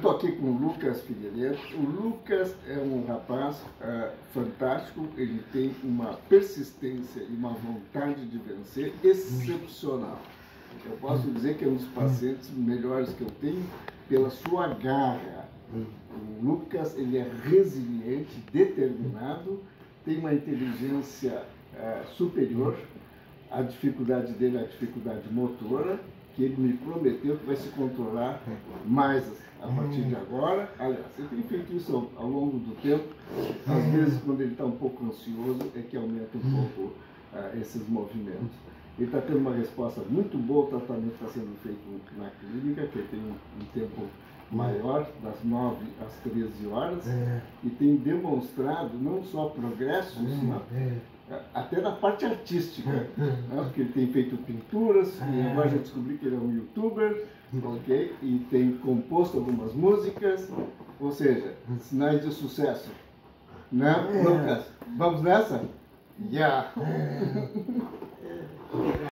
Estou aqui com o Lucas Figueiredo. O Lucas é um rapaz uh, fantástico, ele tem uma persistência e uma vontade de vencer excepcional. Eu posso dizer que é um dos pacientes melhores que eu tenho pela sua garra. O Lucas ele é resiliente, determinado, tem uma inteligência uh, superior. A dificuldade dele é a dificuldade motora que ele me prometeu que vai se controlar mais a partir de agora. Aliás, ele tem feito isso ao, longo do tempo. Às vezes, quando ele está um pouco ansioso, é que aumenta um pouco uh, esses movimentos. Ele está tendo uma resposta muito boa, o tratamento está sendo feito na clínica, que tem um, um tempo maior, das 9 às 13 horas, é. e tem demonstrado não só progressos, é. mas até na parte artística, né? porque ele tem feito pinturas, e agora já descobri que ele é um youtuber, ok? E tem composto algumas músicas, ou seja, sinais de sucesso. Né, Lucas? Vamos nessa? Yeah!